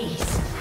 Ace.